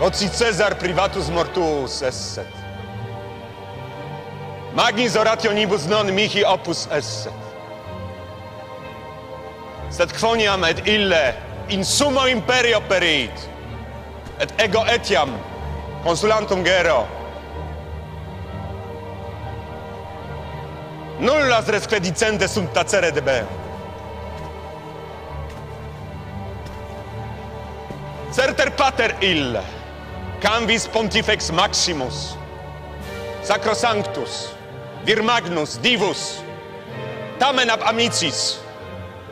Oci Cezar privatus mortuus esset. Magnis orationibus non mihi opus esset. Sed quoniam et ille in summo imperio perit, et ego etiam consulantum gero. Nullas rescredicente sunt tacere debe. Certer pater ille, Canvis Pontifex Maximus, Sacrosanctus, Vir Magnus Divus, tamen ab amicis,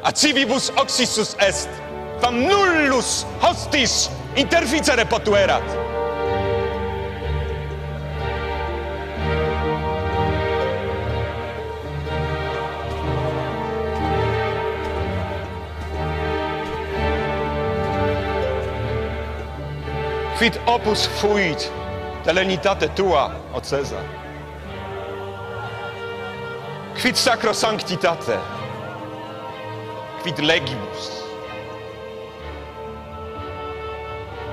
a civibus oxissus est, fam nullus hostis interficere potuerat. Quid opus fuit telenitate tua, o Cezar? Quid sacrosanctitate? Quid legibus?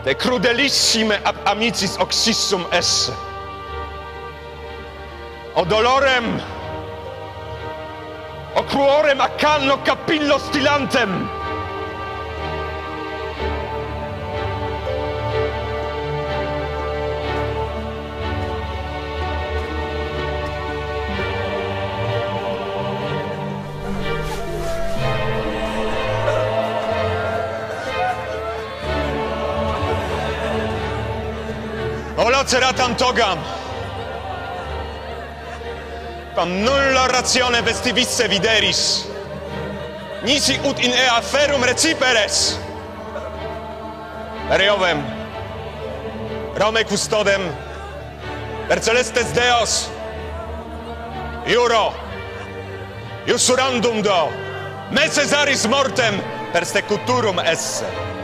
De crudelissime ab amicis oxissum esse. O dolorem, o cruorem a canno capillo stilantem. O laceratam togam. Quam nulla ratione vestivisse videris. Nisi ut in ea ferum reciperes. Per Iovem, Rome custodem, per celestes Deos, Iuro, Iusurandum do, me Cesaris mortem, per secuturum esse.